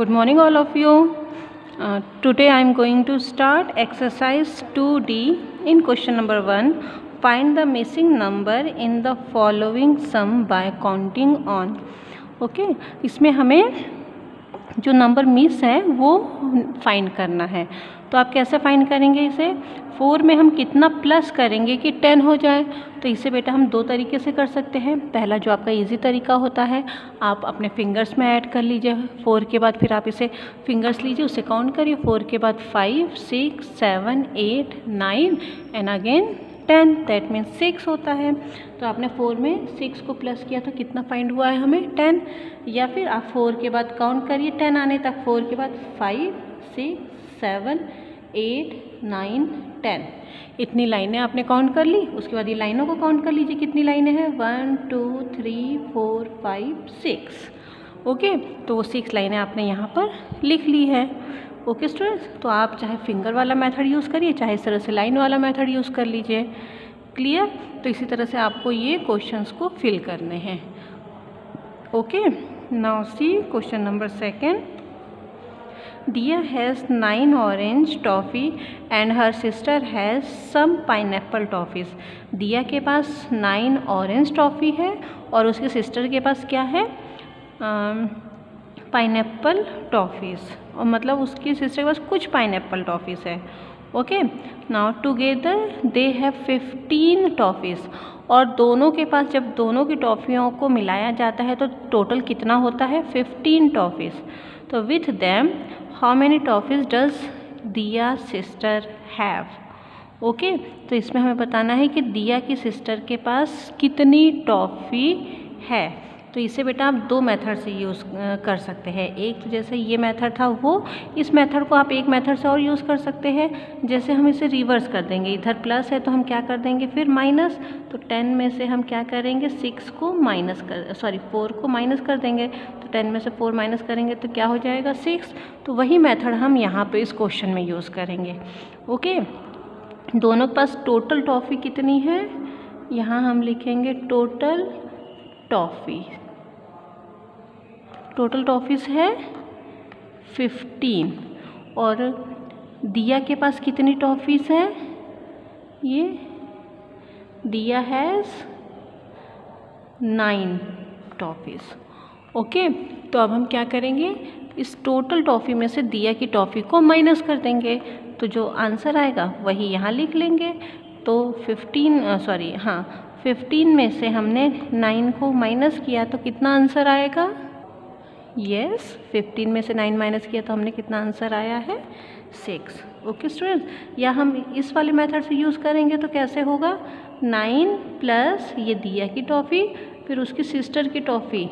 good morning all of you uh, today i am going to start exercise 2d in question number 1 find the missing number in the following sum by counting on okay okay? इसमें हमें जो number miss है, वो find करना है। तो आप कैसे फाइंड करेंगे इसे? फोर में हम कितना प्लस करेंगे कि टेन हो जाए? तो इसे बेटा हम दो तरीके से कर सकते हैं। पहला जो आपका इजी तरीका होता है, आप अपने फिंगर्स में ऐड कर लीजिए। फोर के बाद फिर आप इसे फिंगर्स लीजिए, उसे काउंट करिए। फोर के बाद five six seven eight nine and again ten that means six होता है। तो आपने फोर में सिक्स को प्लस किया तो कितना फाइंड हुआ है हमें? टेन। या फिर आप फोर के बाद काउंट करिए, टेन आने तक फोर के बाद five six seven eight nine ten इतनी लाइनें आपने काउंट कर ली, उसके बाद ये लाइनों को काउंट कर लीजिए, कितनी लाइनें हैं? One two three four five six okay तो वो सिक्स लाइनें आपने यहाँ पर लिख ली है। ओके स्टूडेंट्स तो आप चाहे फिंगर वाला मेथड यूज़ करिए, चाहे इस तरह से लाइन वाला मेथड यूज़ कर लीजिए। क्लियर तो इसी तरह से आपको ये क्वेश्चंस को फिल करने हैं। Okay now see question number second Dia has nine orange toffee and her sister has some pineapple toffees Dia के पास नाइन ऑरेंज टॉफ़ी है और उसके सिस्टर के पास क्या है? पाइनएप्पल टॉफ़ीज़ और मतलब उसकी सिस्टर के पास कुछ पाइनएप्पल टॉफ़ीज़ है। Okay now together they have fifteen toffees और दोनों के पास जब दोनों की टॉफ़ियों को मिलाया जाता है तो टोटल कितना होता है? फिफ्टीन टॉफ़ीज़ तो with them how many toffees does Dia sister have okay तो इसमें हमें बताना है कि दिया की सिस्टर के पास कितनी टॉफ़ी है? तो इसे बेटा आप दो मेथड से यूज़ कर सकते हैं। एक तो जैसे ये मेथड था वो, इस मेथड को आप एक मेथड से और यूज़ कर सकते हैं। जैसे हम इसे रिवर्स कर देंगे, इधर प्लस है तो हम क्या कर देंगे फिर माइनस तो टेन में से हम क्या करेंगे, सिक्स को माइनस कर, सॉरी, फोर को माइनस कर देंगे। तो टेन में से फोर माइनस करेंगे तो क्या हो जाएगा, सिक्स। तो वही मेथड हम यहाँ पर इस क्वेश्चन में यूज़ करेंगे। ओके? दोनों के पास टोटल टॉफ़ी कितनी है? यहाँ हम लिखेंगे टोटल टॉफ़ी। टोटल टॉफ़ीज़ है फिफ्टीन। और दिया के पास कितनी टॉफ़ीज़ है? ये दिया हैज़ नाइन टॉफ़ीज़। ओके तो अब हम क्या करेंगे? इस टोटल टॉफ़ी में से दिया की टॉफ़ी को माइनस कर देंगे। तो जो आंसर आएगा वही यहाँ लिख लेंगे। तो फिफ्टीन, सॉरी हाँ फिफ्टीन में से हमने 9 को माइनस किया तो कितना आंसर आएगा? यस yes, 15 में से 9 माइनस किया तो हमने कितना आंसर आया है? 6 ओके स्टूडेंट्स या हम इस वाले मेथड से यूज़ करेंगे तो कैसे होगा? 9 प्लस ये दिया की टॉफ़ी फिर उसकी सिस्टर की टॉफ़ी.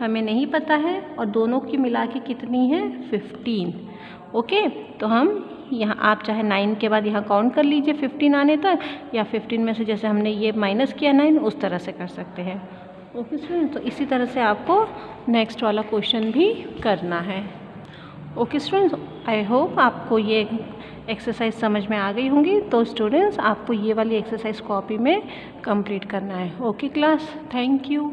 हमें नहीं पता है और दोनों की मिला के कितनी है? Fifteen okay? तो हम यहाँ, आप चाहे नाइन के बाद यहाँ काउंट कर लीजिए फिफ्टीन आने तक, या फिफ्टीन में से जैसे हमने ये माइनस किया नाइन उस तरह से कर सकते हैं। ओके स्टूडेंट तो इसी तरह से आपको नेक्स्ट वाला क्वेश्चन भी करना है। ओके स्टूडेंट्स आई होप आपको ये एक्सरसाइज समझ में आ गई होंगी। तो स्टूडेंट्स आपको ये वाली एक्सरसाइज कॉपी में कंप्लीट करना है। Okay class thank you